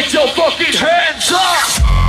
Get your fucking hands up!